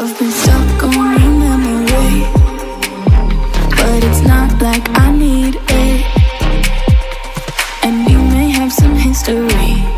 I've been stuck on your memory But it's not like I need it. And you may have some history.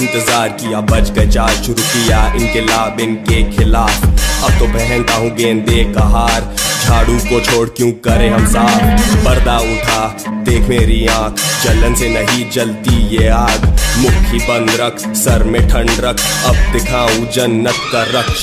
इंतज़ार किया बच गए चार शुरू किया इनकलाब इनके खिलाफ। अब तो पहनता हूँ गेंदे का हार, झाड़ू को छोड़ क्यों करे हम साफ़ पर्दा उठा, देख मेरी आँख, जलन से नहीं जलती ये आग। मुखी बंद रख, सर में ठंड रख, अब दिखाऊँ जन्नत का रक्ष